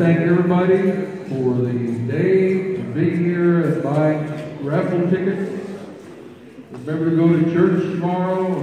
Thank everybody for the day to be here and buy raffle tickets. Remember to go to church tomorrow.